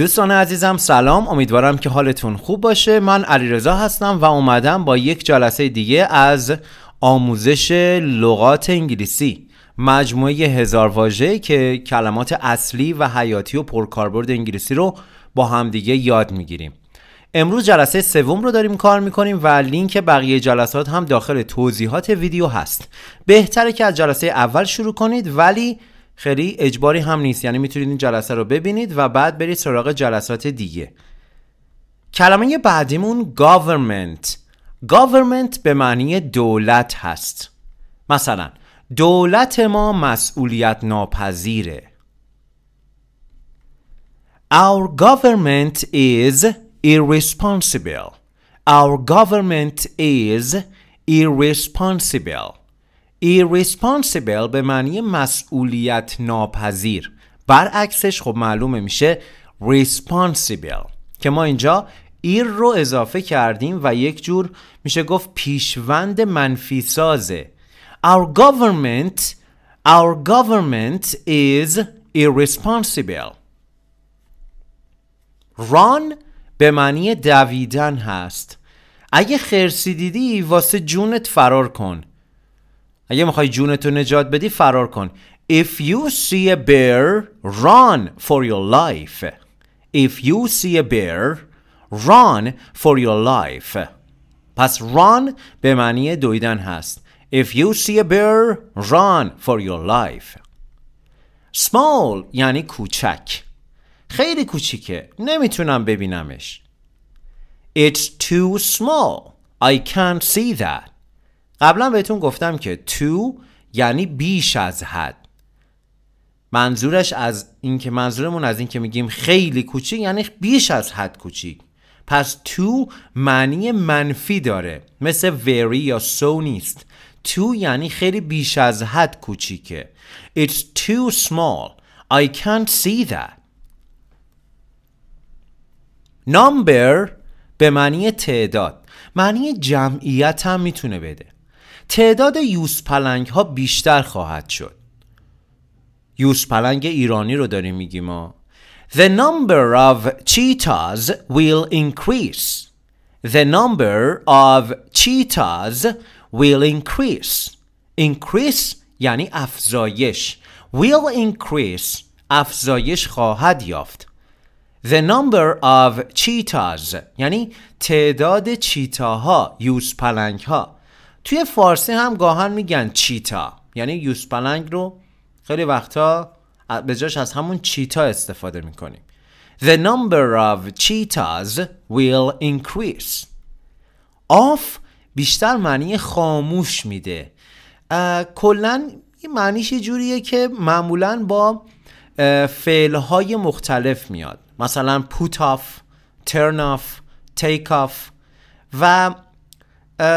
دوستان عزیزم سلام. امیدوارم که حالتون خوب باشه. من علیرضا هستم و اومدم با یک جلسه دیگه از آموزش لغات انگلیسی. مجموعه هزار واژه که کلمات اصلی و حیاتی و پرکاربرد انگلیسی رو با همدیگه یاد می‌گیریم. امروز جلسه سوم رو داریم کار می‌کنیم و لینک بقیه جلسات هم داخل توضیحات ویدیو هست. بهتره که از جلسه اول شروع کنید ولی خیلی اجباری هم نیست. یعنی می‌تونید این جلسه رو ببینید و بعد برید سراغ جلسات دیگه. کلمه بعدیمون government. Government به معنی دولت هست. مثلا دولت ما مسئولیت ناپذیره. Our government is irresponsible. Our government is irresponsible. Irresponsible به معنی مسئولیت ناپذیر برعکسش خب معلومه میشه responsible که ما اینجا ایر رو اضافه کردیم و یک جور میشه گفت پیشوند منفی سازه Our government Our government is irresponsible. Run به معنی دویدن هست. اگه خرسی دیدی واسه جونت فرار کن. اگه می‌خوای جونتو نجات بدی فرار کن If you see a bear run for your life If you see a bear run for your life پس run به معنی دویدن هست If you see a bear run for your life Small یعنی کوچک خیلی کوچیکه نمی‌تونم ببینمش It's too small I can't see that قبلا بهتون گفتم که تو یعنی بیش از حد. منظورش از اینکه منظورمون از اینکه میگیم خیلی کوچیک یعنی بیش از حد کوچیک. پس تو معنی منفی داره مثل very یا so نیست. تو یعنی خیلی بیش از حد کوچیکه. It's too small. I can't see that. Number به معنی تعداد. معنی جمعیت هم می‌تونه بده. تعداد یوز پلنگ ها بیشتر خواهد شد. یوز پلنگ ایرانی رو داریم میگیم ما. The number of cheetahs will increase. The number of cheetahs will increase. Increase یعنی افزایش. Will increase. افزایش خواهد یافت. The number of cheetahs یعنی تعداد چیتاها یوز پلنگ ها توی فارسی هم گاهن میگن چیتا. یعنی یوز پلنگ رو خیلی وقتا به جاش از همون چیتا استفاده می‌کنیم. The number of cheetahs will increase. Off بیشتر معنی خاموش میده. کلا این معنیش یه جوریه که معمولا با فعلهای مختلف میاد. مثلا put off, turn off, take off و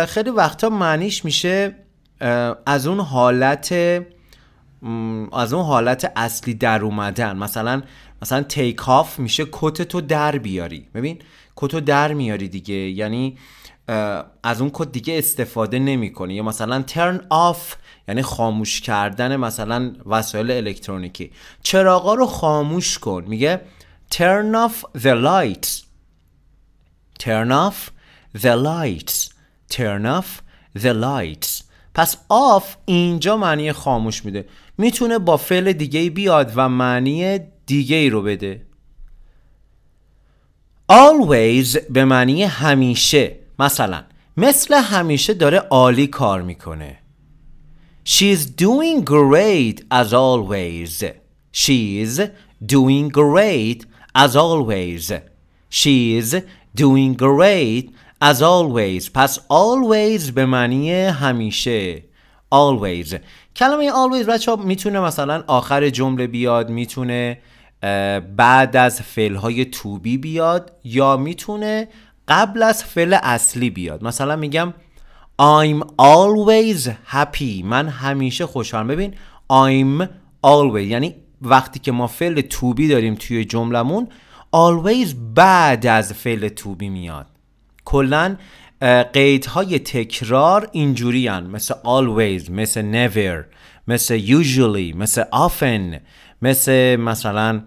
خیلی وقتا معنیش میشه از اون حالت از اون حالت اصلی در اومدن. مثلا مثلا تیک آف میشه کت تو در بیاری. ببین کتو در میاری دیگه. یعنی از اون کت دیگه استفاده نمی‌کنی. یا مثلا ترن آف یعنی خاموش کردن مثلا وسایل الکترونیکی. چراغا رو خاموش کن. میگه turn off the lights. turn off the lights. Turn off the lights. پس off اینجا معنی خاموش میده. می‌تونه با فعل دیگه بیاد و معنی دیگه ای رو بده. Always به معنی همیشه. مثلا مثل همیشه داره عالی کار می‌کنه. She's doing great as always. She's doing great as always. She's doing great as always پس always به معنی همیشه. Always. کلمه always بچه ها می‌تونه مثلا آخر جمله بیاد می‌تونه بعد از فعل های توبی بیاد یا می‌تونه قبل از فعل اصلی بیاد. مثلا میگم I'm always happy. من همیشه خوشحال ببین I'm always یعنی وقتی که ما فعل توبی داریم توی جملمون always بعد از فعل توبی میاد. کلا قیدهای تکرار اینجوری هن. مثل always مثل never مثل usually مثل often مثل مثلا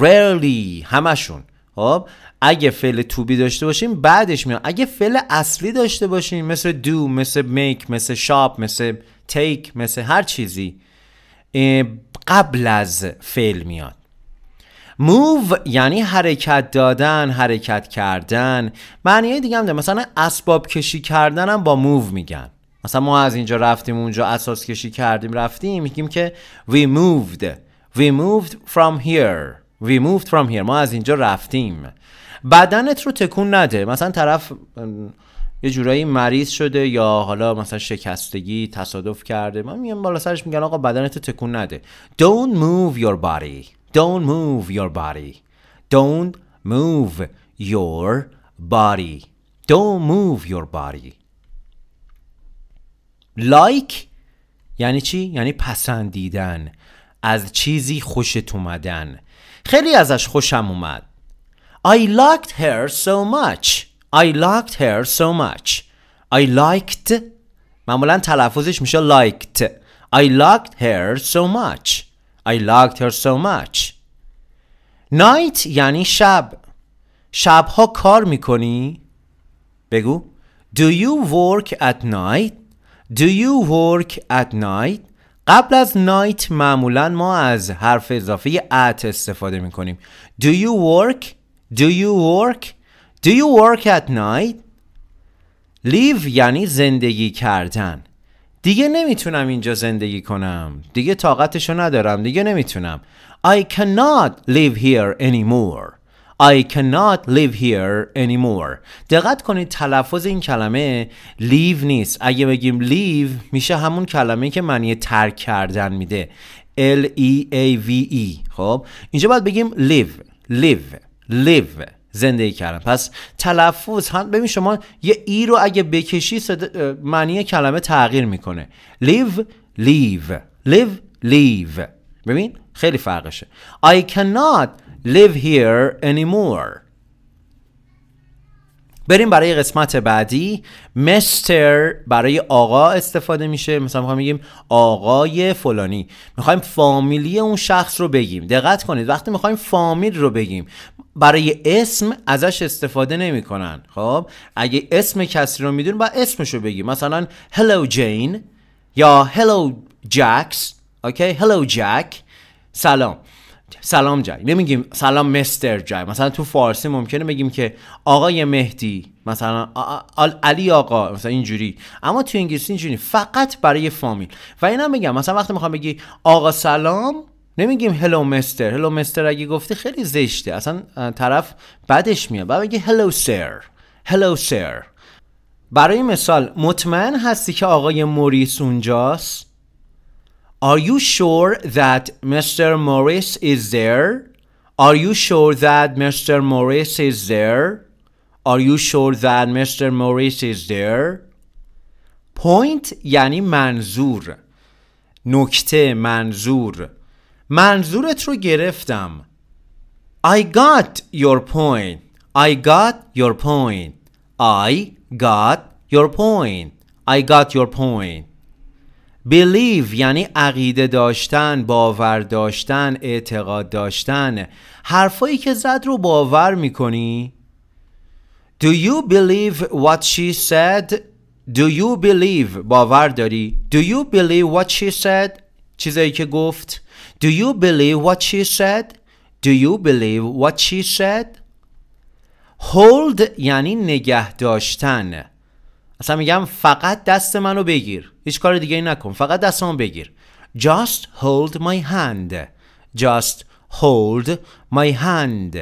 rarely همشون. خب اگه فعل تو بی داشته باشیم بعدش میاد. اگه فعل اصلی داشته باشیم مثل do مثل make مثل shop مثل take مثل هر چیزی قبل از فعل میاد. Move یعنی حرکت دادن حرکت کردن. معنی دیگه هم ده مثلا اسباب کشی کردن هم با move میگن. مثلا ما از اینجا رفتیم اونجا اساس کشی کردیم رفتیم میگیم که we moved. We moved from here. We moved from here. ما از اینجا رفتیم. بدنت رو تکون نده. مثلا طرف یه جورایی مریض شده یا حالا مثلا شکستگی تصادف کرده. من میگم بالا سرش میگن آقا بدنت تکون نده. Don't move your body. Don't move your body don't move your body don't move your body like یعنی چی یعنی پسندیدن از چیزی خوشت اومدن خیلی ازش خوشم اومد I liked her so much I liked her so much I liked معمولا تلفظش میشه liked I liked her so much I liked her so much Night یعنی شب شبها کار می‌کنی؟ بگو Do you work at night? Do you work at night? قبل از night معمولا ما از حرف اضافه at استفاده می‌کنیم Do you work? Do you work? Do you work at night? Live یعنی زندگی کردن دیگه نمی‌تونم اینجا زندگی کنم. دیگه طاقتشو ندارم. دیگه نمی‌تونم. I cannot live here anymore. I cannot live here anymore. دقت کنید تلفظ این کلمه leave نیست. اگه بگیم leave میشه همون کلمه که معنی ترک کردن میده. L E A V E. خب؟ اینجا باید بگیم live. Live. Live. زندگی کردن پس تلفظ هم ببین شما یه ای رو اگه بکشی معنی کلمه تغییر می‌کنه. Live leave. Live leave. ببین خیلی فرقشه. I cannot live here anymore. بریم برای قسمت بعدی. مستر برای آقا استفاده میشه. مثلا می‌خوایم بگیم آقای فلانی. می‌خوایم فامیلی اون شخص رو بگیم. دقت کنید وقتی می‌خوایم فامیل رو بگیم برای اسم ازش استفاده نمی‌کنن. خب؟ اگه اسم کسی رو میدون باید اسمش رو بگیم مثلا hello جین یا hello جکس اوکی hello جک سلام. سلام جای نمیگیم سلام مستر جای مثلا تو فارسی ممکنه بگیم که آقای مهدی. مثلا علی آقا. مثلا اینجوری. اما تو انگلیسی اینجوری. فقط برای فامیل. و اینا میگم. مثلا وقتی می‌خوام بگی آقا سلام نمیگیم هلو مستر هلو مستر اگه گفتی خیلی زشته اصلا طرف بدش میاد بعد بگی هلو سر هلو سر برای مثال مطمئن هستی که آقای موریس اونجاست Are you sure that Mr. Morris is there? Are you sure that Mr. Morris is there? Are you sure that Mr. Morris is there? Point یعنی منظور نکته منظور منظورت رو گرفتم I got your point I got your point I got your point I got your point believe یعنی عقیده داشتن باور داشتن اعتقاد داشتن حرفایی که زد رو باور می‌کنی Do you believe what she said Do you believe باور داری Do you believe what she said چیزایی که گفت Do you believe what she said Do you believe what she said Hold یعنی نگه داشتن اصلا میگم فقط دست منو بگیر هیچ کار دیگه نکن فقط دست منو بگیر Just hold my hand Just hold my hand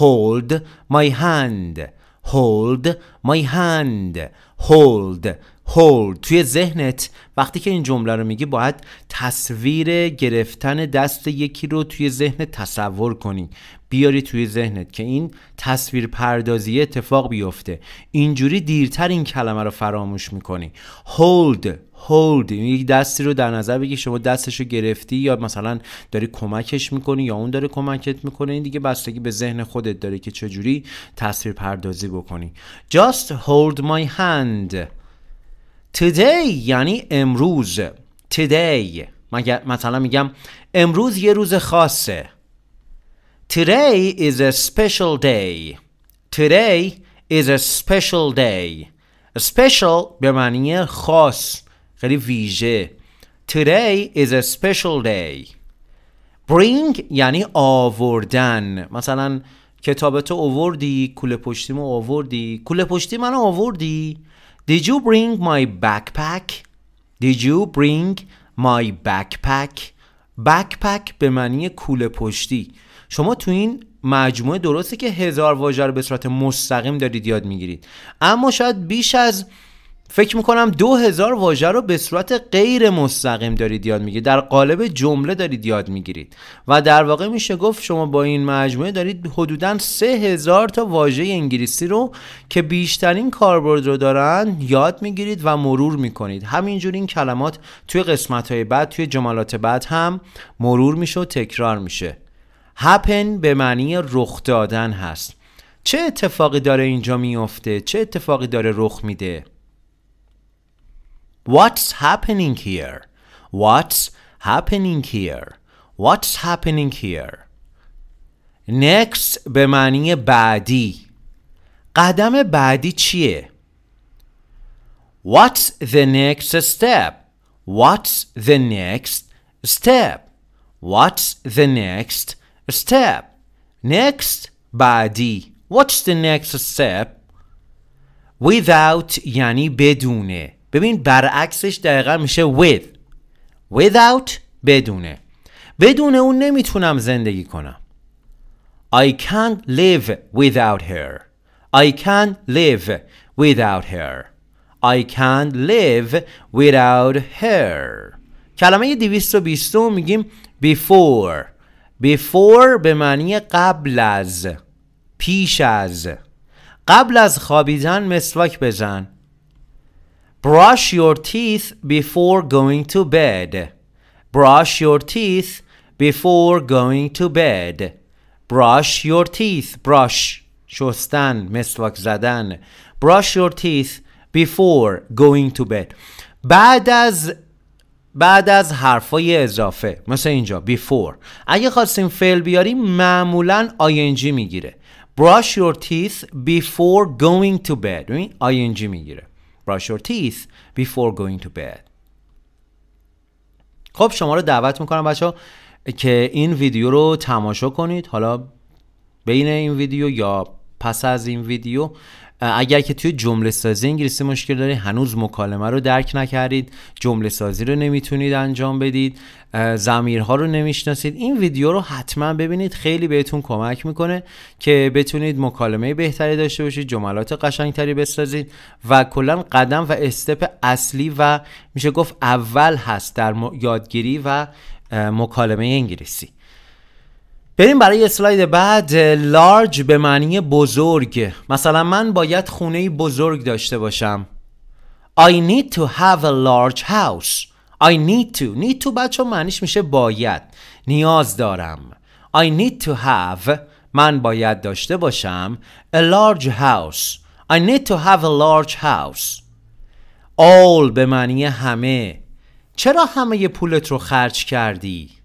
Hold my hand Hold my hand Hold Hold توی ذهنت وقتی که این جمله رو میگی باید تصویر گرفتن دست یکی رو توی ذهن تصور کنی. بیاری توی ذهنت که این تصویر پردازی اتفاق بیفته. اینجوری دیرتر این کلمه رو فراموش می‌کنی. hold hold یک دستی رو در نظر بگی شما دستش رو گرفتی یا مثلا داری کمکش می‌کنی یا اون داره کمکت می‌کنه این دیگه بستگی به ذهن خودت داره که چجوری تصویر پردازی بکنی. Just hold my hand. Today یعنی امروز. Today. مثلا میگم امروز یه روز خاصه. Today is a special day. Today is a special day. Special به معنی خاص خیلی ویژه. Today is a special day. Bring یعنی آوردن. مثلا کتابتو آوردی کوله پشتیمو آوردی. کوله پشتی منو آوردی. Did you bring my backpack? Did you bring my backpack? backpack به معنی کوله پشتی شما تو این مجموعه درسته که هزار واژه رو به صورت مستقیم دارید یاد می‌گیرید اما شاید بیش از فکر می‌کنم دو هزار واژه رو به صورت غیر مستقیم دارید یاد می‌گیرید. در قالب جمله دارید یاد می‌گیرید. و در واقع میشه گفت شما با این مجموعه دارید حدودا سه هزار تا واژه انگلیسی رو که بیشترین کاربرد رو دارن یاد می‌گیرید و مرور می‌کنید. همینجور این کلمات توی قسمت های بعد توی جملات بعد هم مرور میشه و تکرار میشه. Happen به معنی رخ دادن هست. چه اتفاقی داره اینجا میفته چه اتفاقی داره رخ میده؟ What's happening here? What's happening here? What's happening here? Next به معنی بعدی قدم بعدی چیه؟ What's the next step? What's the next step? What's the next step? Next بعدی What's the next step? Without یعنی بدونه ببین برعکسش دقیقا میشه with. Without بدونه. بدون اون نمی‌تونم زندگی کنم. I can't live without her. I can't live without her. I can't live without her. کلمه 220 میگیم before. Before به معنی قبل از پیش از. قبل از خوابیدن مسواک بزن. Brush your teeth before going to bed. Brush your teeth before going to bed. Brush your teeth. Brush. شستن مسواک زدن. Brush your teeth before going to bed. بعد از بعد از حرفای اضافه مثل اینجا before اگه خواستیم فعل بیاریم معمولا ing میگیره brush your teeth before going to bed ببین ing میگیره brush your teeth before going to bed. خب شما رو دعوت می‌کنم بچه که این ویدیو رو تماشا کنید. حالا بین این ویدیو یا پس از این ویدیو اگر که توی جمله سازی انگلیسی مشکل دارید هنوز مکالمه رو درک نکردید جمله سازی رو نمی‌تونید انجام بدید زمیرها رو نمی‌شناسید. این ویدیو رو حتما ببینید خیلی بهتون کمک می‌کنه که بتونید مکالمه بهتری داشته باشید جملات قشنگتری بسازید و کلا قدم و استپ اصلی و میشه گفت اول هست در یادگیری و مکالمه انگلیسی. بریم برای اسلاید بعد لارج به معنی بزرگ. مثلا من باید خونه بزرگ داشته باشم. I need to have a large house. I need to. Need to بچه معنیش میشه باید. نیاز دارم. I need to have. من باید داشته باشم. A large house. I need to have a large house. All به معنی همه. چرا همه پولت رو خرج کردی؟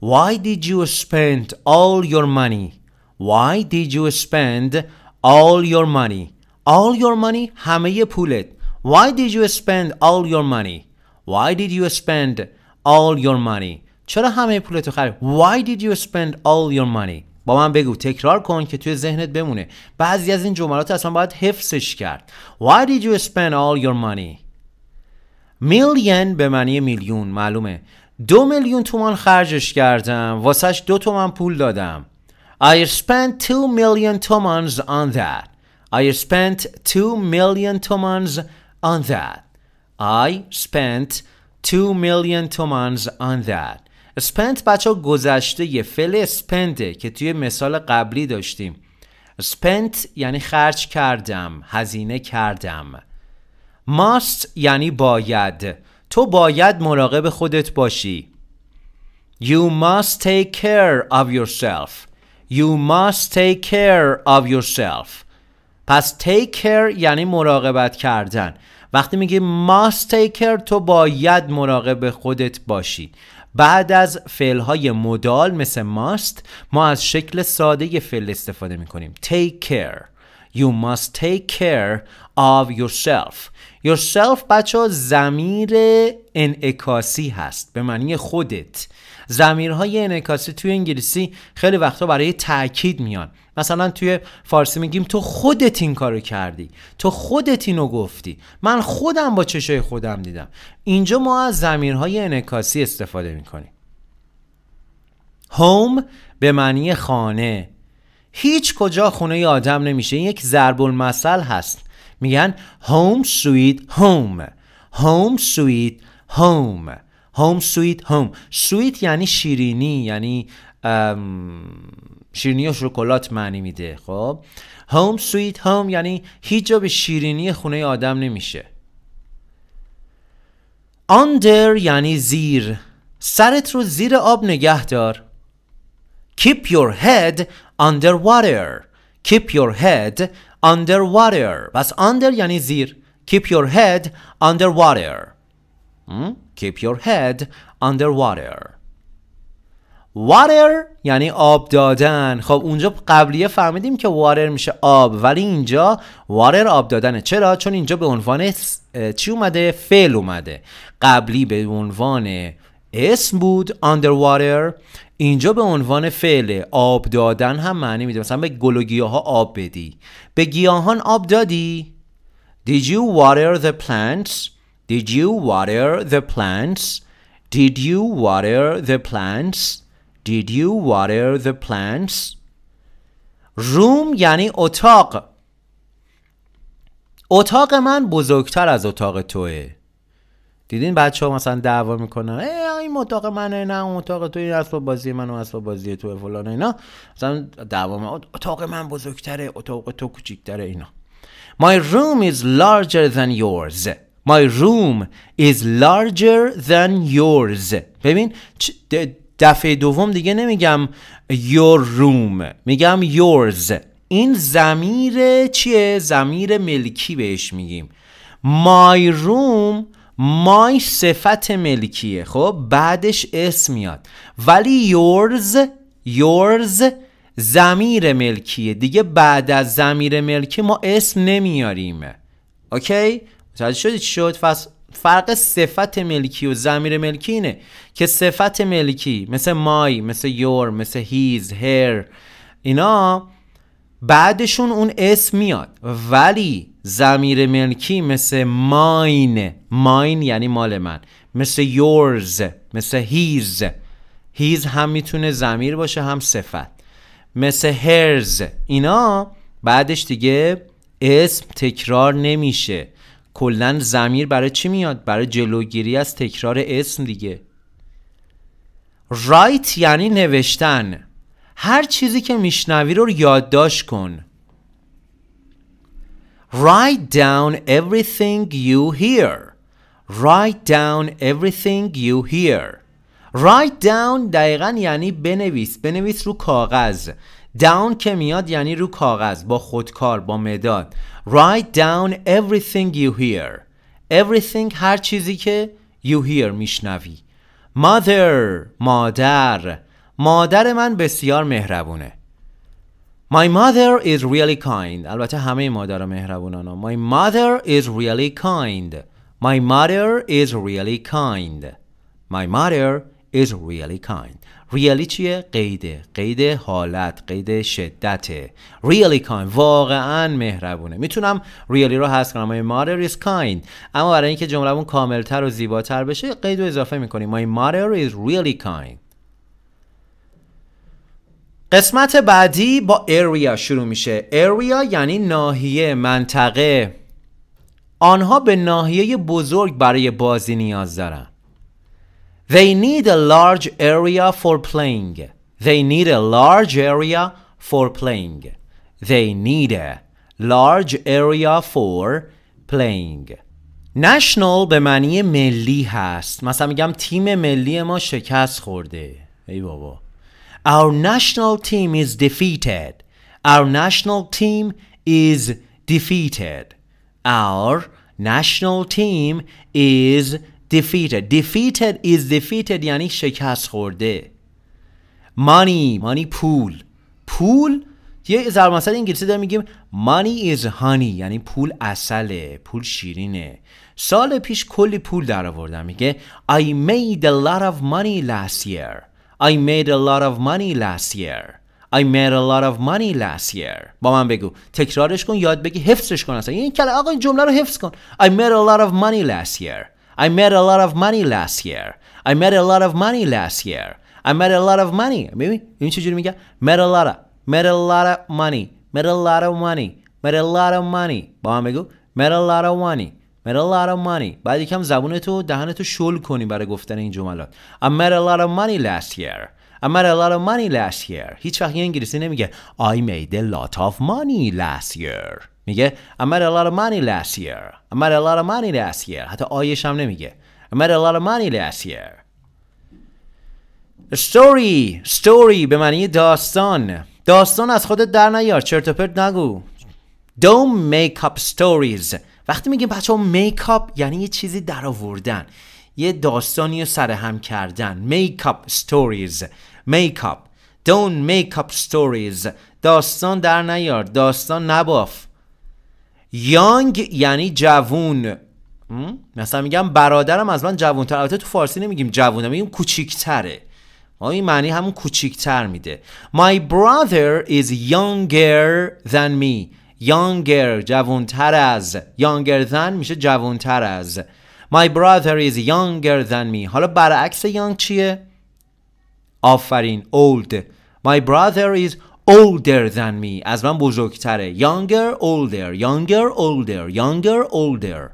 Why did you spend all your money? Why did you spend all your money? All your money همه پولت Why did you spend all your money? Why did you spend all your money? چرا همه پولت رو خرید؟ Why did you spend all your money? با من بگو تکرار کن که توی ذهنت بمونه بعضی از این جملات اصلا باید حفظش کرد Why did you spend all your money? میلیون به معنی میلیون معلومه دو میلیون تومان خرجش کردم. واسهش دو تومن پول دادم. I spent two million tomans on that. I spent two million tomans on that. I spent two million tomans on that. Spent بچه گذشته یه فعل که توی مثال قبلی داشتیم. Spent یعنی خرج کردم هزینه کردم. Must یعنی باید. تو باید مراقب خودت باشی. You must take care of yourself. You must take care of yourself. پس take care یعنی مراقبت کردن. وقتی میگی must take care تو باید مراقب خودت باشی. بعد از های مدال مثل must ما از شکل ساده فعل استفاده می‌کنیم. Take care. You must take care of yourself. Yourself بچه زمیر انعکاسی هست. به معنی خودت. زمیرهای انعکاسی توی انگلیسی خیلی وقتا برای تاکید میان. مثلا توی فارسی میگیم تو خودت این کارو کردی. تو خودت اینو گفتی. من خودم با چشای خودم دیدم. اینجا ما از ضمیرهای انعکاسی استفاده می‌کنیم. home به معنی خانه. هیچ کجا خونه آدم نمیشه. این یک ضرب المثل هست. میگن home sweet home home sweet home home sweet home sweet یعنی شیرینی یعنی شیرینی و شکلات معنی میده. خب؟ هوم سویت هوم یعنی هیچ جا به شیرینی خونه آدم نمیشه. Under یعنی زیر. سرت رو زیر آب نگه دار. Keep your head under water. Keep your head under water. بس under یعنی زیر keep your head under water. Keep your head under water. یعنی آب دادن خب اونجا قبلیه فهمیدیم که water میشه آب ولی اینجا water آب دادنه چرا؟ چون اینجا به عنوان چی اومده؟ فعل اومده قبلی به عنوان اسم بود underwater اینجا به عنوان فعل آب دادن هم معنی میده مثلا به گل و گیاه آب بدی به گیاهان آب دادی Did you water the plants? Did you water the plants? Did you water the plants? Did you water the plants? روم یعنی اتاق اتاق من بزرگتر از اتاق توه دیدین بچه ها مثلا دعوا می‌کنن؟ ای این اتاق منه نه اون اتاق تو این اسباب بازی من و اسباب بازی تو فلان اینا. مثلا دعوا اتاق من بزرگتره اتاق تو کوچیکتره اینا. My room is larger than yours. My room is larger than yours. ببین دفعه دوم دیگه نمیگم your room. میگم yours. این زمیر چیه؟ زمیر ملکی بهش میگیم. My room my صفت ملکیه. خب بعدش اسم میاد. ولی yours yours زمیر ملکیه. دیگه بعد از زمیر ملکی ما اسم نمیاریم. اوکی؟ متوجه شدی چی شد؟ فرق صفت ملکی و زمیر ملکی اینه که صفت ملکی مثل مای مثل یور مثل هیز هر اینا بعدشون اون اسم میاد. ولی زمیر ملکی مثل ماین ماین یعنی مال من. مثل یورز مثل هیز هیز هم می‌تونه زمیر باشه هم صفت. مثل هرز اینا بعدش دیگه اسم تکرار نمیشه. کلا زمیر برای چی میاد؟ برای جلوگیری از تکرار اسم دیگه. رایت یعنی نوشتن. هر چیزی که میشنوی رو یادداشت کن. Write down everything you hear Write down everything you hear Write down دقیقا یعنی بنویس بنویس رو کاغذ down که میاد یعنی رو کاغذ با خودکار با مداد Write down everything you hear Everything هر چیزی که you hear میشنوی Mother مادر مادر من بسیار مهربونه My mother is really kind البته همه مادر مهربونانا My mother is really kind My mother is really kind My mother is really kind really چیه؟ قیده قید حالت قید شدته really kind واقعا مهربونه میتونم really رو حذف کنم My mother is kind اما برای اینکه جملهمون کاملتر و زیباتر بشه قید رو اضافه میکنیم My mother is really kind قسمت بعدی با area شروع میشه. area یعنی ناحیه منطقه. آنها به ناحیه بزرگ برای بازی نیاز دارن. They need a large area for playing. They need a large area for playing. They need a large area for playing. National به معنی ملی هست. مثلا میگم تیم ملی ما شکست خورده. ای بابا. Our national team is defeated. Our national team is defeated. Our national team is defeated defeated is defeated یعنی شکست خورده money money پول پول یه ضرب مثل انگلیسی داریم میگیم money is honey یعنی پول اصله پول شیرینه سال پیش کلی پول در آوردم میگه I made a lot of money last year I made a lot of money last year I made a lot of money last year با من بگو تکرارش کن یاد بگی حفظش کن اصلا این کلمه آقا این جمله رو حفظ کن I made a lot of money last year I made a lot of money last year I made a lot of money last year I made a lot of money ببین این چجوری میگه made a lot of made a lot of money made a lot of money made a lot of money با من بگو made a lot of money made a lot of money بعد یکم زبونتو دهنتو شل کنی برای گفتن این جملات I made a lot of money last year I made a lot of money last year هیچ وقت یه انگلیسی نمیگه I made a lot of money last year میگه I made a lot of money last year I made a lot of money last year حتی آیش هم نمیگه I made a lot of money last year story story به معنی داستان داستان از خودت در نیار چرت و پرت نگو Don't make up stories وقتی میگیم بچه ها up یعنی یه چیزی در آوردن یه داستانی رو سرهم کردن. make up don't make up stories. داستان در نیار داستان نباف. یانگ یعنی جوون. مثلا میگم برادرم از من جوونتر. البته تو فارسی نمیگیم جوونه میگیم کوچیکتره. این معنی همون کوچیکتر میده. My brother is younger than me. Younger جوانتر از Younger than میشه جوانتر از My brother is younger than me حالا برعکس young چیه؟ آفرین old My brother is older than me از من بزرگتره Younger, older Younger, older Younger, older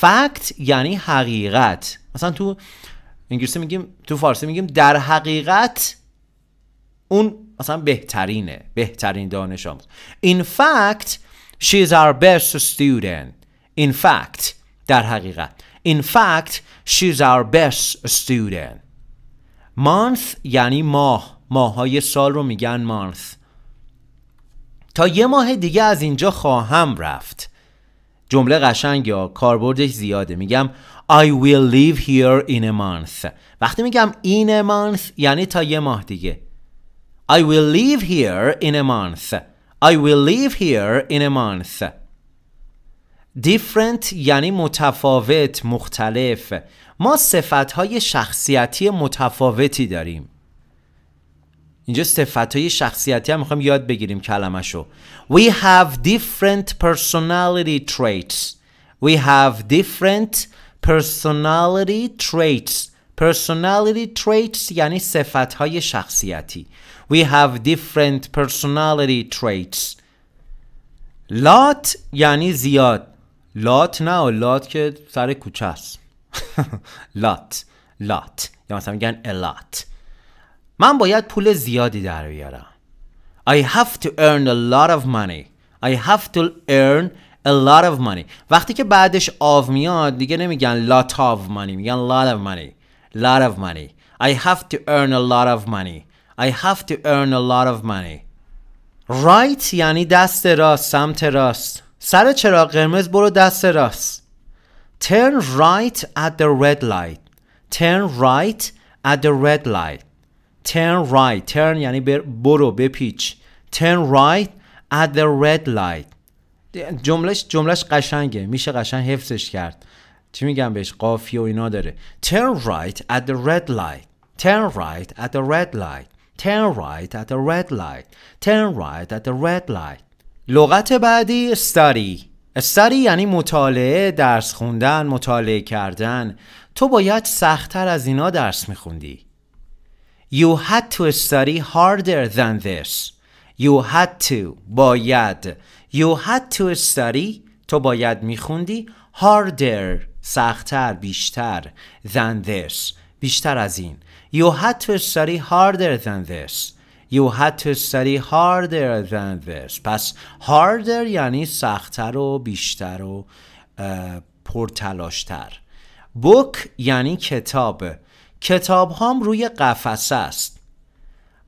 Fact یعنی حقیقت مثلا تو انگلیسی میگیم تو فارسی میگیم در حقیقت اون مثلا بهترینه بهترین دانش آموز. In fact she is our best student. In fact در حقیقت. In fact she is our best student. Month یعنی ماه. ماهای سال رو میگن month. تا یه ماه دیگه از اینجا خواهم رفت. جمله قشنگ یا کاربردش زیاده. میگم I will live here in a month. وقتی میگم in a month یعنی تا یه ماه دیگه. I will live here in a month I will live here in a month Different یعنی متفاوت مختلف ما صفت های شخصیتی متفاوتی داریم اینجا صفت های شخصیتی هم می‌خوایم یاد بگیریم کلمه We have different personality traits We have different personality traits Personality traits یعنی صفت های شخصیتی We have different personality traits لات یعنی زیاد لات نه لات که سر کوچه است لات لات یا مثلا میگن الات من باید پول زیادی در بیارم I have to earn a lot of money I have to earn a lot of money وقتی که بعدش آف میاد دیگه نمیگن lot of money میگن lot of money lot of money I have to earn a lot of money I have to earn a lot of money right یعنی دست راست سمت راست سر چراغ قرمز برو دست راست turn right at the red light turn right at the red light turn right turn یعنی برو بپیچ turn right at the red light جملش جملش قشنگه میشه قشنگ حفظش کرد چی میگم بهش قافیه و اینا داره turn right at the red light turn right at the red light turn right at the red light turn right at the red light لغت بعدی study study یعنی مطالعه درس خوندن مطالعه کردن تو باید سختتر از اینا درس میخوندی You had to study harder than this You had to باید You had to study تو باید میخوندی harder سختتر بیشتر than this بیشتر از این You had to study harder than this You had to study harder than this پس harder یعنی سختتر و بیشتر و پرتلاشتر book یعنی کتاب کتاب هم روی قفسه است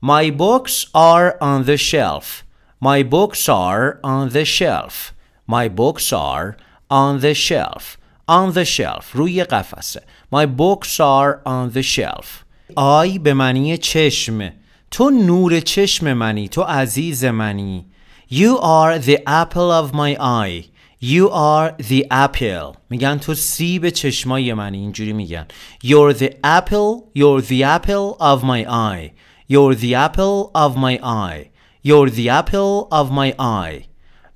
My books are on the shelf My books are on the shelf My books are on the shelf on the shelf روی قفسه My books are on the shelf آی به معنی چشم. تو نور چشم منی تو عزیز منی. You are the apple of my eye. You are the apple. میگن تو سی به چشمای منی اینجوری میگن. You're the apple You're the apple of my eye. You're the apple of my eye. You're the apple of my eye.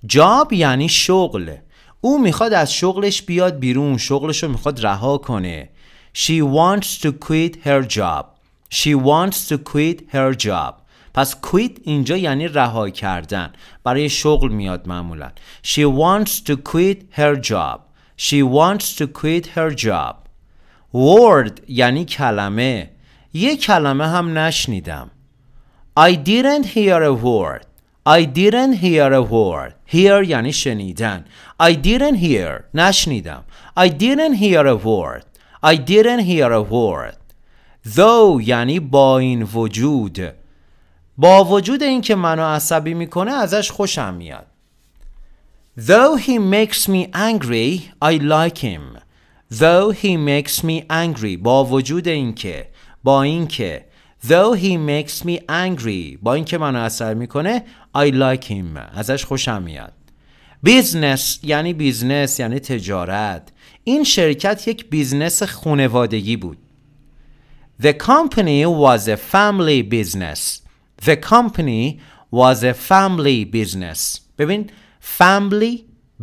جاب یعنی شغل. او می‌خواد از شغلش بیاد بیرون شغلش رو می‌خواد رها کنه. She wants to quit her job She wants to quit her job پس quit اینجا یعنی رها کردن برای شغل میاد معمولا She wants to quit her job She wants to quit her job Word یعنی کلمه یه کلمه هم نشنیدم I didn't hear a word I didn't hear a word Hear یعنی شنیدن I didn't hear نشنیدم I didn't hear a word I didn't hear a word. Though یعنی با این وجود. با وجود اینکه منو عصبی می‌کنه ازش خوشم میاد. Though he makes me angry I like him. Though he makes me angry با وجود اینکه با اینکه. Though he makes me angry با اینکه منو عصبی می‌کنه I like him. ازش خوشم میاد. business یعنی business یعنی تجارت. این شرکت یک business خونوادگی بود The company was a family business The company was a family business ببین family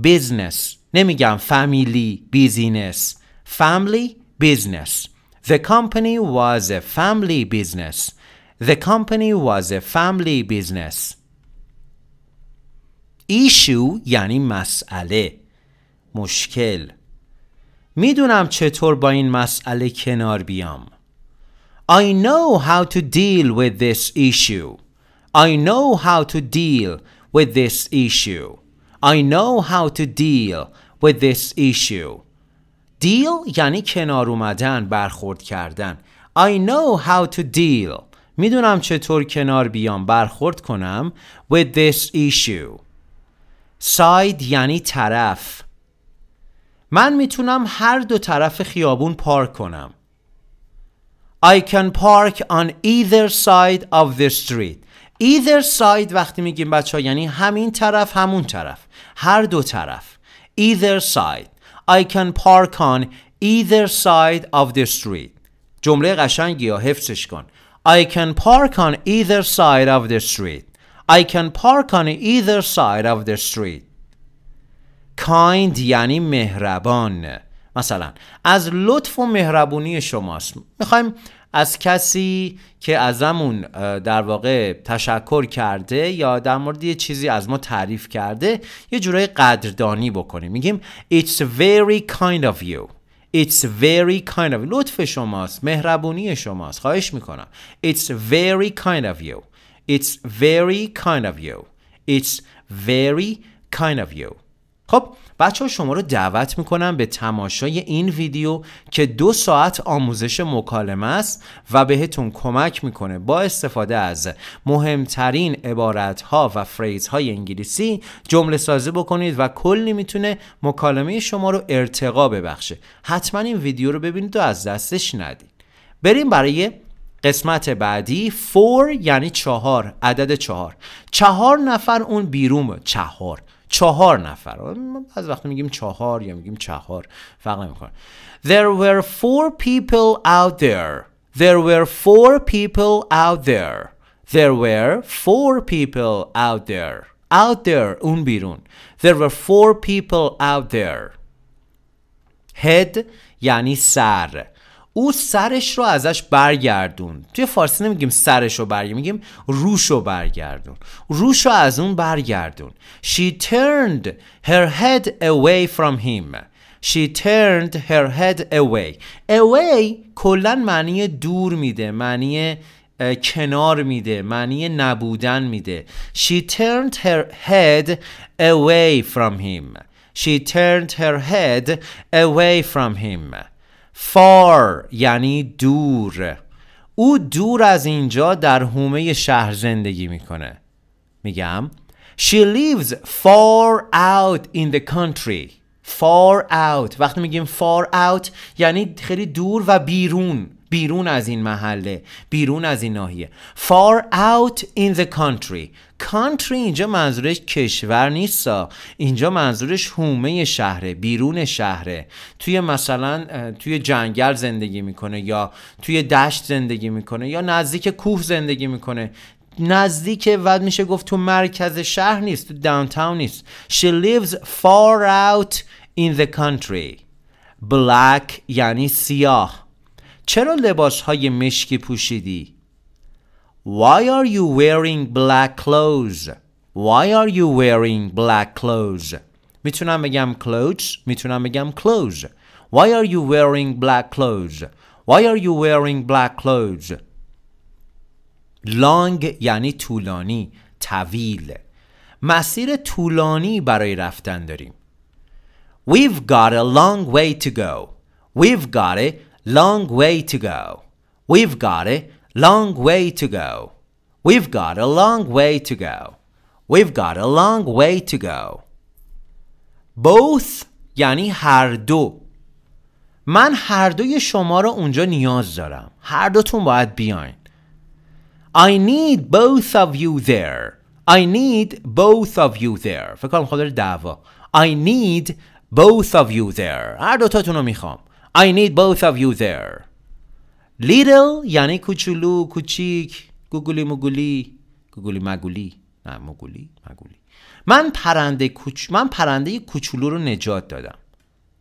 business نمیگم family business family business The company was a family business The company was a family business issue یعنی مسئله مشکل می‌دونم چطور با این مسئله کنار بیام I know how to deal with this issue. I know how to deal with this issue. I know how to deal with this issue. Deal یعنی کنار اومدن برخورد کردن I know how to deal می‌دونم چطور کنار بیام برخورد کنم with this issue side یعنی طرف من می‌تونم هر دو طرف خیابون پارک کنم I can park on either side of the street Either side وقتی میگیم بچه ها یعنی همین طرف همون طرف هر دو طرف Either side I can park on either side of the street جمله قشنگی ها حفظش کن I can park on either side of the street I can park on either side of the street Kind یعنی مهربان. مثلا از لطف و مهربونی شماست. می‌خوایم از کسی که ازمون در واقع تشکر کرده یا در مورد یه چیزی از ما تعریف کرده یه جورای قدردانی بکنیم. میگیم It's very kind of you. It's very kind of لطف شماست مهربونی شماست. خواهش می‌کنم. It's very kind of you. It's very kind of you. It's very kind of you. خب بچه ها شما رو دعوت می‌کنم به تماشای این ویدیو که دو ساعت آموزش مکالمه است و بهتون کمک می‌کنه با استفاده از مهمترین عبارت ها و فریز های انگلیسی جمله سازی بکنید و کلی می‌تونه مکالمه شما رو ارتقا ببخشه. حتما این ویدیو رو ببینید و از دستش ندید. بریم برای قسمت بعدی فور یعنی چهار عدد چهار. چهار نفر اون بیرون چهار. چهار نفر از وقتی میگیم چهار یا میگیم چهار فرق نمی‌کنه There were four people out there There were four people out there There were four people out there Out there اون بیرون There were four people out there Head یعنی سر او سرش رو ازش برگردون توی فارسی نمیگیم سرش رو برگردون میگیم روش رو برگردون روش رو از اون برگردون She turned her head away from him. She turned her head away. Away کلا معنی دور میده معنی کنار میده معنی نبودن میده. She turned her head away from him. She turned her head away from him. Far یعنی دور. او دور از اینجا در حومه شهر زندگی می‌کنه. میگم She lives far out in the country. Far out. وقتی میگیم far out یعنی خیلی دور و بیرون. بیرون از این محله بیرون از این ناحیه. Far out in the country. Country اینجا منظورش کشور نیست اینجا منظورش هومه شهره بیرون شهره. توی مثلا توی جنگل زندگی می‌کنه یا توی دشت زندگی می‌کنه یا نزدیک کوه زندگی می‌کنه. نزدیک و میشه گفت تو مرکز شهر نیست تو داونتاون نیست. She lives far out in the country. Black یعنی سیاه. چرا لباس های مشکی پوشیدی Why are you wearing black clothes Why are you wearing black clothes می‌تونم بگم clothes می‌تونم بگم clothes Why are you wearing black clothes Why are you wearing black clothes long یعنی طولانی طویل مسیر طولانی برای رفتن داریم We've got a long way to go We've got a long way to go We've got a long way to go We've got a long way to go We've got a long way to go Both یعنی هر دو من هر دوی شما رو اونجا نیاز دارم هر دوتون باید بیاین I need both of you there. I need both of you there. فکر کنم خود دعوا. I need both of you there. هر دوتاتون رو میخوام. I need both of you there. Little یعنی کوچولو، کوچیک، گوگلی مگولی، گوگلی مگولی، نه مگولی، مگولی. من پرنده کوچ من پرنده کوچولو رو نجات دادم.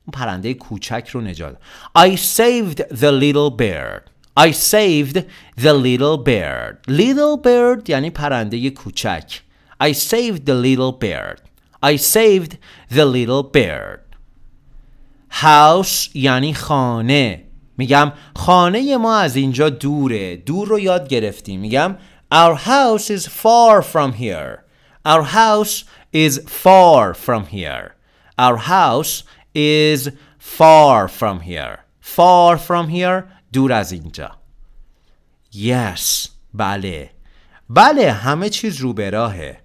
اون پرنده کوچک رو نجات دادم. I saved the little bird. I saved the little bird. Little bird یعنی پرنده کوچک. I saved the little bird. I saved the little bird. House یعنی خانه. میگم خانه ما از اینجا دوره. دور رو یاد گرفتیم. میگم Our house is far from here. Our house is far from here. Our house is far from here. Far from here دور از اینجا Yes بله بله همه چیز رو به راهه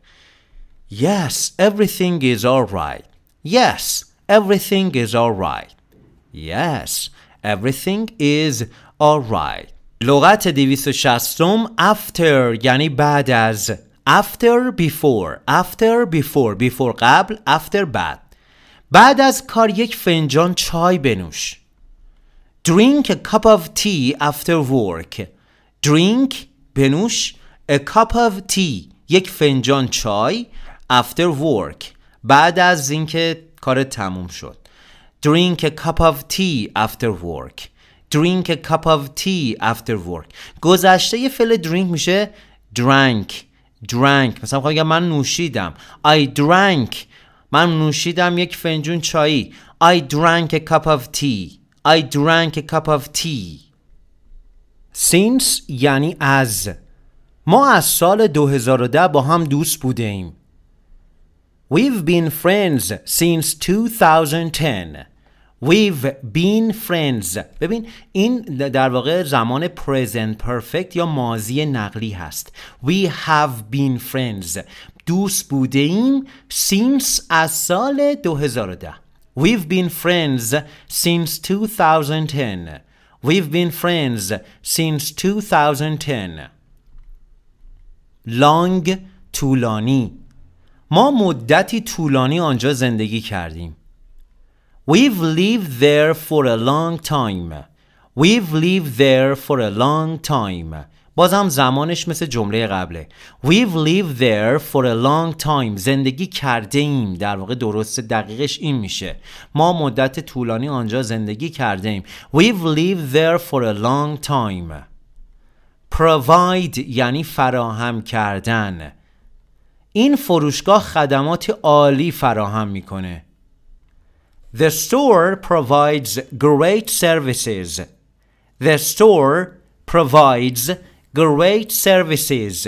Yes everything is alright Yes everything is alright Yes everything is alright لغت 260 after یعنی بعد از after before after before before قبل after بعد بعد از کار یک فنجان چای بنوش Drink a cup of tea after work. Drink بنوش a cup of tea یک فنجان چای after work بعد از اینکه کار تموم شد. Drink a cup of tea after work. Drink a cup of tea after work. گذشته فعل drink میشه drank. Drank. مثلا خواهی من نوشیدم. I drank. من نوشیدم یک فنجون چایی. I drank a cup of tea. I drank a cup of tea Since یعنی از ما از سال 2010 با هم دوست بوده ایم We've been friends since 2010 We've been friends ببین این در واقع زمان present perfect یا ماضی نقلی هست We have been friends دوست بوده ایم since از سال 2010 We've been friends since 2010. We've been friends since 2010. Long طولانی ما مدتی طولانی آنجا زندگی کردیم. We've lived there for a long time. We've lived there for a long time. بازم زمانش مثل جمله قبله. We've lived there for a long time. زندگی کرده ایم در واقع درست دقیقش این میشه. ما مدت طولانی آنجا زندگی کرده ایم We've lived there for a long time. Provide یعنی فراهم کردن. این فروشگاه خدمات عالی فراهم می‌کنه The store provides great services The store provides great services.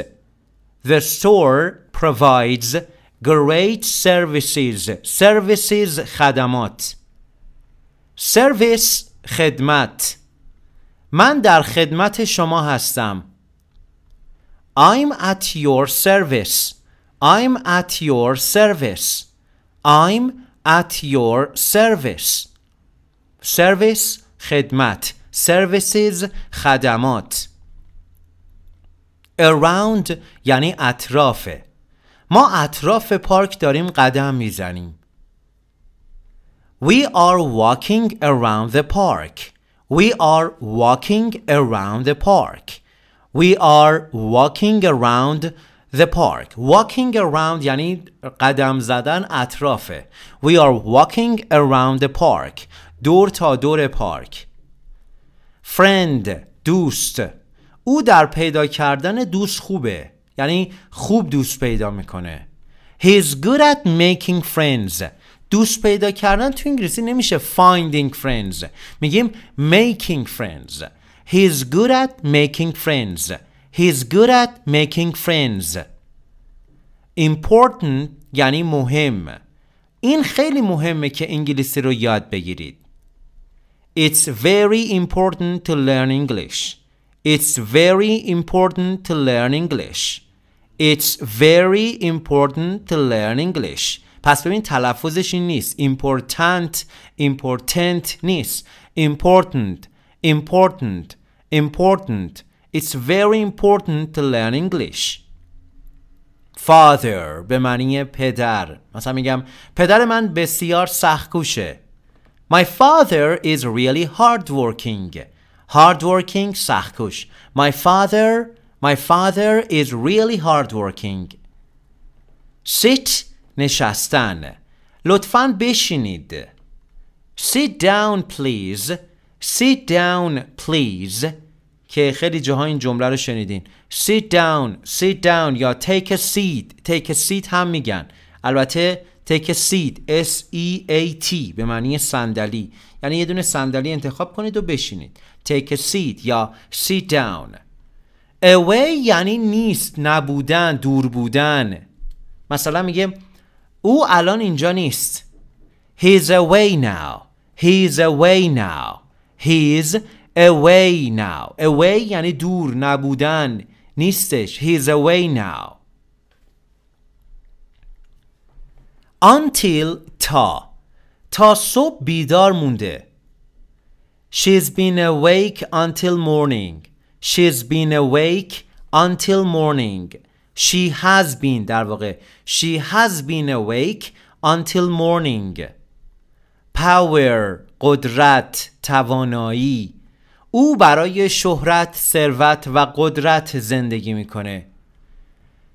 The store provides great services. Services خدمات. Service خدمت. من در خدمت شما هستم. I'm at your service. I'm at your service. I'm at your service service خدمت services خدمات around یعنی اطرافه ما اطراف پارک داریم قدم میزنیم We are walking around the park. We are walking around the park. We are walking around the park. Walking around یعنی قدم زدن اطرافه. We are walking around the park. دور تا دور پارک. Friend دوست او در پیدا کردن دوست خوبه یعنی خوب دوست پیدا میکنه He is good at making friends دوست پیدا کردن تو انگلیسی نمیشه finding friends میگیم making friends He is good at making friends He is good at making friends Important یعنی مهم این خیلی مهمه که انگلیسی رو یاد بگیرید It's very important to learn English It's very important to learn English. It's very important to learn English. پس ببین تلفظش این نیست. Important, important نیست. Important, important, important. It's very important to learn English. Father به معنی پدر. مثلا میگم پدر من بسیار سختکوشه. My father is really hardworking. hardworking سختکوش My father My father is really hardworking Sit نشستن لطفا بشینید Sit down please Sit down please که خیلی جاها این جمله رو شنیدین. Sit down Sit down یا take a seat. Take a seat هم میگن. البته take a seat S E A T به معنی صندلی. یعنی یه دونه صندلی انتخاب کنید و بشینید. Take a seat یا sit down. Away یعنی نیست نبودن دور بودن. مثلا میگه او الان اینجا نیست. He's away now. He's away now. He's away now away یعنی دور نبودن نیستش he's away now until تا تا صبح بیدار مونده She's been awake until morning She's been awake until morning She has been در واقع She has been awake until morning Power قدرت توانایی او برای شهرت ثروت و قدرت زندگی می‌کنه.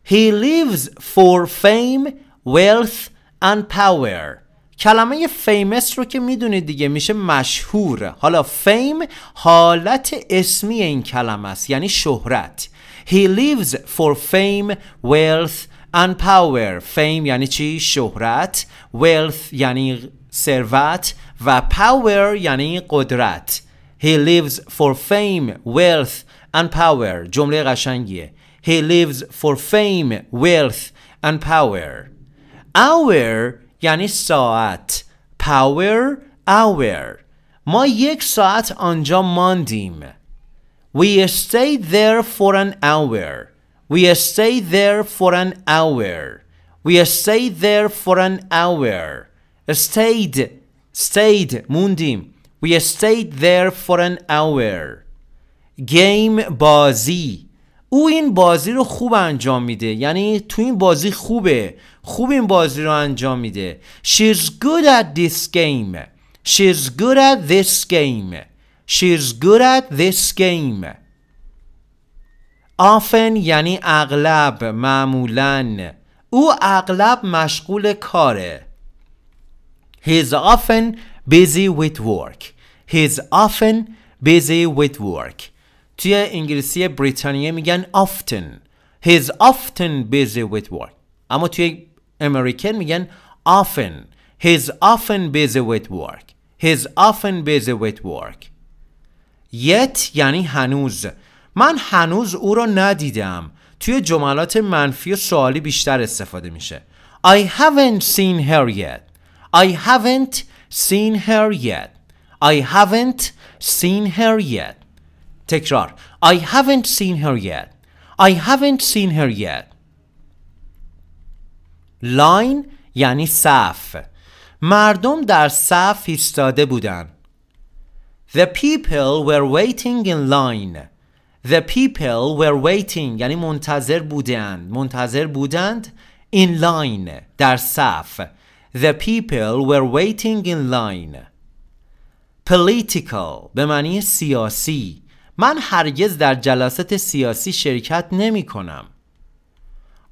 He lives for fame, wealth and power. کلمه فیمس رو که می‌دونید دیگه میشه مشهور. حالا فیم حالت اسمی این کلمه است یعنی شهرت. He lives for fame, wealth and power. Fame یعنی چی؟ شهرت. Wealth یعنی ثروت و power یعنی قدرت. He lives for fame, wealth and power جمله قشنگیه He lives for fame, wealth and power Our یعنی ساعت power hour ما یک ساعت آنجا ماندیم We stayed there for an hour We stayed there for an hour We stayed there for an hour Stayed Stayed موندیم We stayed there for an hour. Game بازی. او این بازی رو خوب انجام میده. یعنی تو این بازی خوبه. خوب این بازی رو انجام میده. She's good at this game. She's good at this game. She's good at this game. Often یعنی اغلب معمولا. او اغلب مشغول کاره. He's often busy with work He's often busy with work توی انگلیسی بریتانیه میگن often He's often busy with work اما توی امریکن میگن often He's often busy with work He's often busy with work Yet یعنی هنوز من هنوز او را ندیدم توی جملات منفی و سوالی بیشتر استفاده میشه I haven't seen her yet I haven't seen her yet I haven't seen her yet تکرار I haven't seen her yet I haven't seen her yet line یعنی صف مردم در صف ایستاده بودند. The people were waiting in line. The people were waiting یعنی منتظر بودند منتظر بودند in line در صف The people were waiting in line Political به معنی سیاسی من هرگز در جلسات سیاسی شرکت نمی کنم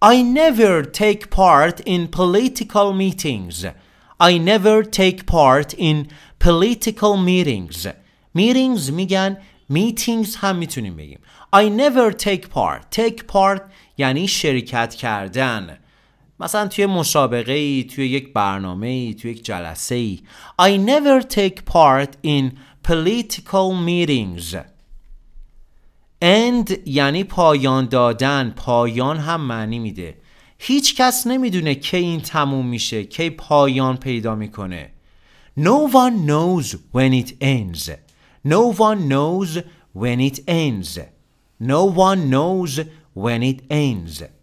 I never take part in political meetings I never take part in political meetings meetings میگن meetings هم میتونیم بگیم I never take part take part یعنی شرکت کردن مثلا توی مسابقه ای توی یک برنامه ای توی یک جلسه ای I never take part in political meetings. End یعنی پایان دادن پایان هم معنی میده. هیچ کس نمی‌دونه کی این تموم میشه کی پایان پیدا می‌کنه. No one knows when it ends. No one knows when it ends. No one knows when it ends.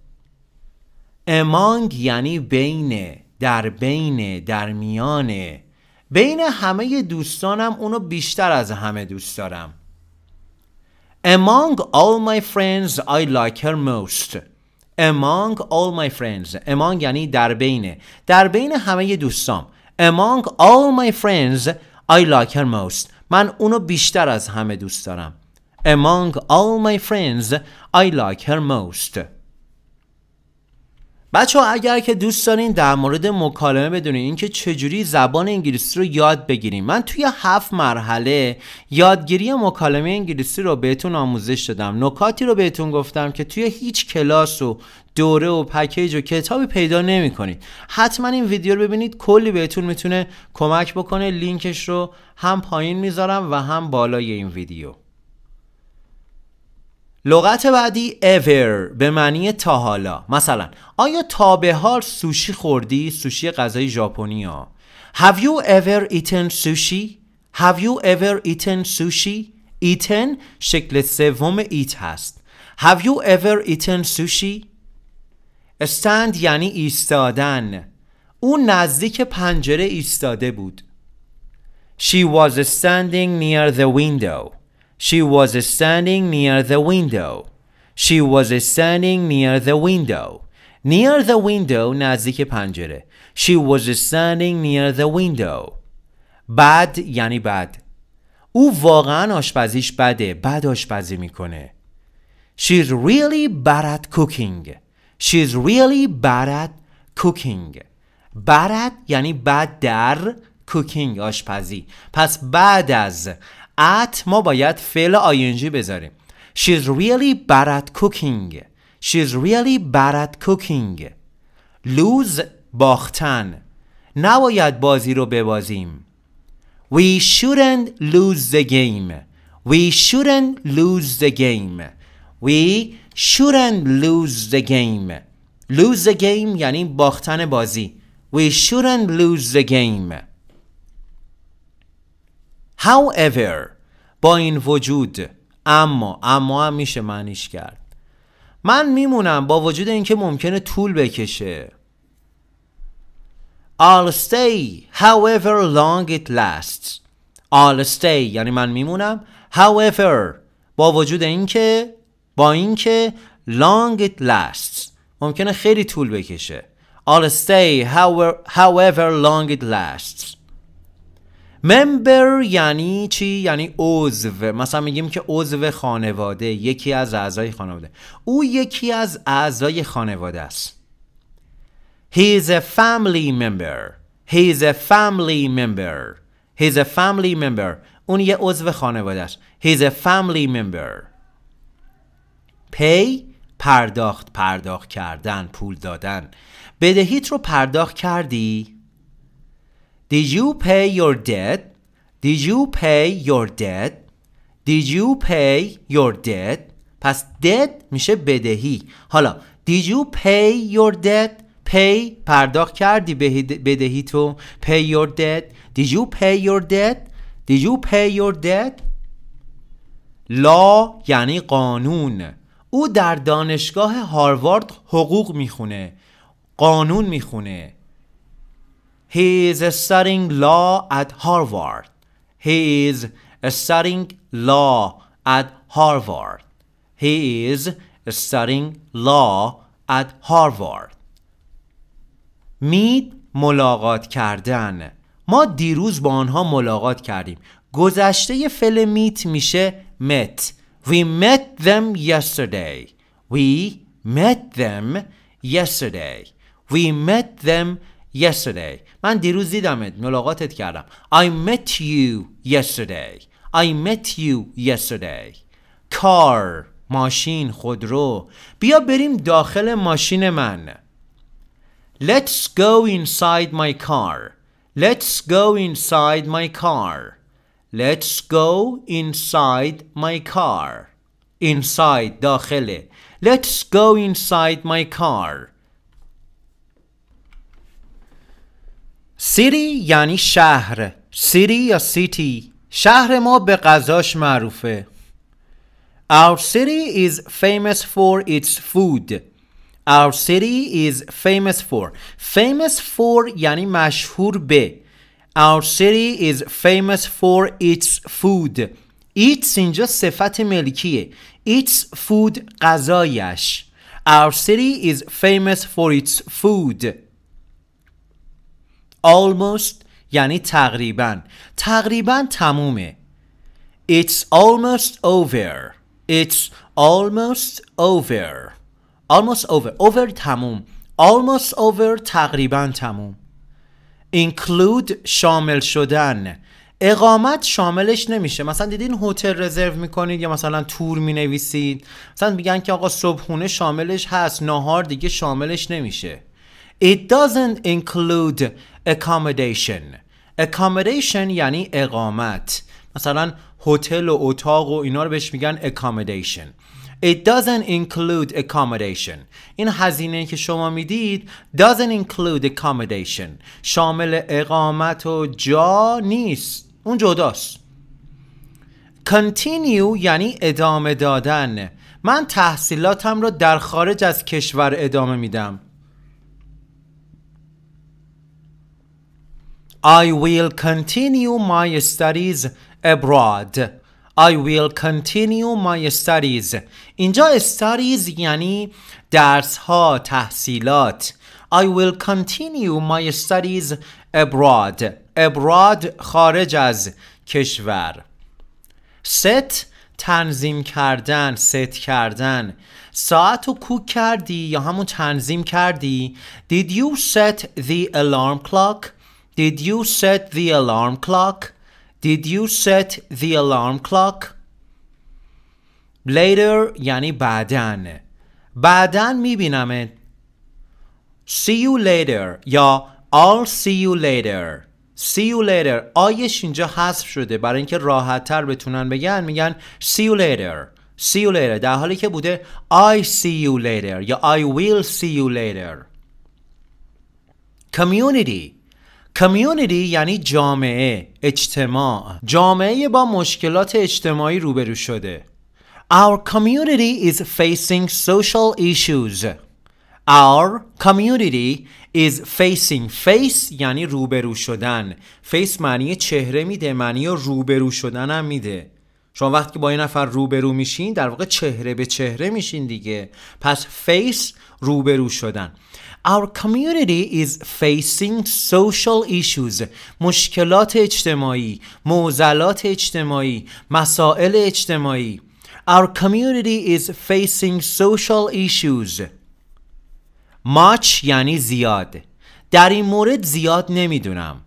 Among یعنی بین در بین در میانه بین همه دوستانم اونو بیشتر از همه دوست دارم Among all my friends I like her most Among all my friends Among یعنی در بین در بین همه دوستام Among all my friends I like her most من اونو بیشتر از همه دوست دارم Among all my friends I like her most بچه ها اگر که دوست دارین در مورد مکالمه بدونین اینکه چجوری زبان انگلیسی رو یاد بگیریم. من توی هفت مرحله یادگیری مکالمه انگلیسی رو بهتون آموزش دادم. نکاتی رو بهتون گفتم که توی هیچ کلاس و دوره و پکیج و کتابی پیدا نمی کنید حتما این ویدیو رو ببینید کلی بهتون می‌تونه کمک بکنه. لینکش رو هم پایین می‌ذارم و هم بالای این ویدیو. لغت بعدی ever به معنی تا حالا مثلا آیا تا به حال سوشی خوردی سوشی غذای ژاپنی ها Have you ever eaten sushi Have you ever eaten sushi eaten شکل سوم eat هست Have you ever eaten sushi stand یعنی ایستادن او نزدیک پنجره ایستاده بود She was standing near the window She was standing near the window. She was standing near the window. Near the window نزدیک پنجره. She was standing near the window. بد یعنی بد. او واقعا آشپزیش بده. بد آشپزی میکنه. She's really bad at cooking. She's really bad at cooking. bad at یعنی بد در cooking آشپزی. پس بعد از at ما باید فعل آینجی بذاریم She's really bad at cooking She's really bad at cooking lose باختن نباید بازی رو ببازیم We shouldn't lose the game We shouldn't lose the game We shouldn't lose the game Lose the game یعنی باختن بازی We shouldn't lose the game However با این وجود اما اما هم میشه معنیش کرد. من میمونم با وجود اینکه ممکنه طول بکشه. I'll stay however long it lasts. I'll stay یعنی من میمونم. However با وجود اینکه با اینکه long it lasts. ممکنه خیلی طول بکشه. I'll stay however, however long it lasts. ممبر یعنی چی؟ یعنی عضو. مثلا میگیم که عضو خانواده یکی از اعضای خانواده. او یکی از اعضای خانواده است. He is a family member. He is a family member. He is a family member. اون یه عضو خانواده است. He is a family member. pay پرداخت پرداخت کردن پول دادن. بدهیت رو پرداخت کردی؟ Did you pay your debt? Did you pay your debt? Did you pay your debt? پس debt میشه بدهی حالا Did you pay your debt? Pay پرداخت کردی بدهی تو Pay your debt Did you pay your debt? Did you pay your debt? لا یعنی قانون او در دانشگاه هاروارد حقوق می‌خونه قانون می‌خونه He is studying law at Harvard. He is studying law at Harvard. He is studying law at Harvard. Meet ملاقات کردن ما دیروز با آنها ملاقات کردیم گذشته فعل میت میشه met We met them yesterday We met them yesterday We met them yesterday من دیروز دیدمت ملاقاتت کردم I met you yesterday I met you yesterday car ماشین خودرو بیا بریم داخل ماشین من Let's go inside my car Let's go inside my car Let's go inside my car Inside داخله Let's go inside my car City یعنی شهر City یا city شهر ما به غذاش معروفه Our city is famous for its food Our city is famous for Famous for یعنی مشهور به Our city is famous for its food Its اینجا صفت ملکیه Its food غذایش Our city is famous for its food Almost یعنی تقریبا. تقریبا تمومه. It's almost over. It's almost over. Almost over. Over تموم. Almost over تقریبا تموم. Include شامل شدن. اقامت شاملش نمیشه. مثلا دیدین هتل رزرو می‌کنید یا مثلا تور می‌نویسید. مثلا میگن که آقا صبحونه شاملش هست نهار دیگه شاملش نمیشه. It doesn't include accommodation. Accommodation یعنی اقامت. مثلا هتل و اتاق و اینا رو بهش میگن accommodation. It doesn't include accommodation. این هزینه که شما می‌دید doesn't include accommodation. شامل اقامت و جا نیست. اون جداست. Continue یعنی ادامه دادن. من تحصیلاتم رو در خارج از کشور ادامه میدم. I will continue my studies abroad I will continue my studies اینجا studies یعنی درس ها تحصیلات I will continue my studies abroad abroad خارج از کشور set تنظیم کردن ست کردن ساعت رو کوک کردی یا همون تنظیم کردی Did you set the alarm clock? Did you set the alarm clock? Did you set the alarm clock? Later یعنی بعدن بعدن میبینمت See you later یا I'll see you later See you later آیش اینجا حذف شده برای اینکه راحت تر بتونن بگن میگن See you later See you later در حالی که بوده I see you later یا I will see you later Community Community یعنی جامعه اجتماع. جامعه با مشکلات اجتماعی روبرو شده. Our community is facing social issues. Our community is facing face یعنی روبرو شدن. Face معنی چهره میده معنی روبرو شدن هم میده. شما وقتی با یه نفر روبرو میشین در واقع چهره به چهره میشین دیگه. پس face روبرو شدن. Our community is facing social issues مشکلات اجتماعی معضلات اجتماعی مسائل اجتماعی Our community is facing social issues Much یعنی زیاد در این مورد زیاد نمیدونم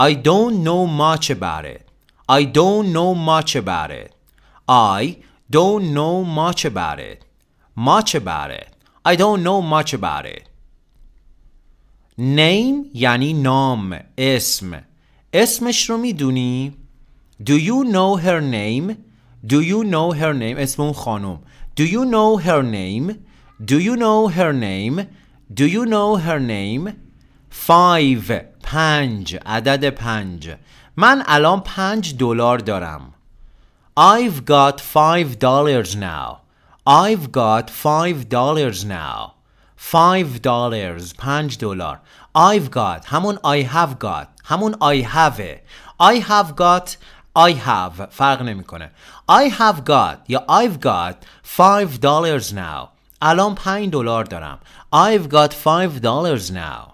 I don't know much about it I don't know much about it I don't know much about it Much about it I don't know much about it Name یعنی نام اسم اسمش رو می‌دونی؟ Do you know her name? Do you know her name? اسم اون خانم Do you know her name? Do you know her name? Do you know her name? Five پنج عدد پنج من الان پنج دلار دارم I've got five dollars now I've got five dollars now 5 dollars 5 دلار I've got همون I have got همون I have I have got I have فرق نمیکنه I have got یا I've got 5 dollars now الان 5 دلار دارم I've got 5 dollars now